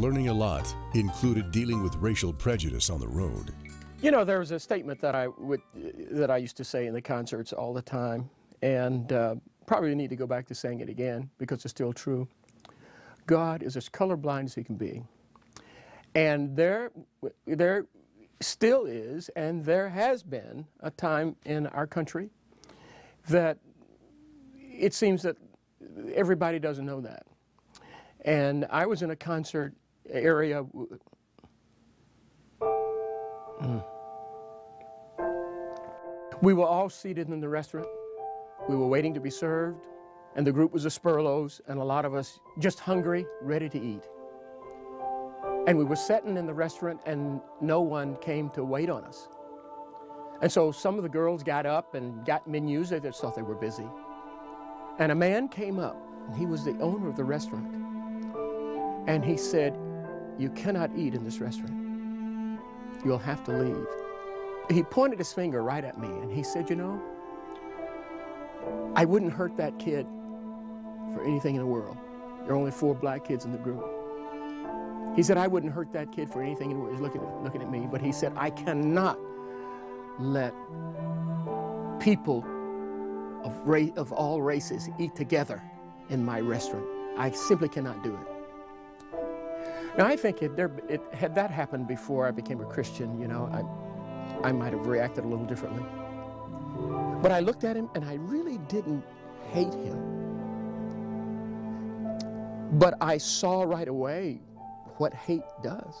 Learning a lot included dealing with racial prejudice on the road. You know, there was a statement that I would that I used to say in the concerts all the time, and uh, probably need to go back to saying it again because it's still true. God is as colorblind as he can be, and there, there still is, and there has been a time in our country that it seems that everybody doesn't know that. And I was in a concert area. Mm. We were all seated in the restaurant. We were waiting to be served, and the group was the Spurlows, and a lot of us just hungry, ready to eat. And we were sitting in the restaurant, and no one came to wait on us. And so some of the girls got up and got menus. They just thought they were busy. And a man came up, and he was the owner of the restaurant. And he said, You cannot eat in this restaurant. You'll have to leave. He pointed his finger right at me, and he said, You know, I wouldn't hurt that kid for anything in the world. There are only four black kids in the group. He said, I wouldn't hurt that kid for anything in the world. He's looking at, looking at me, but he said, I cannot let people of, race, of all races eat together in my restaurant. I simply cannot do it. Now, I think it, there, it, had that happened before I became a Christian, you know, I, I might have reacted a little differently. But I looked at him and I really didn't hate him. But I saw right away what hate does.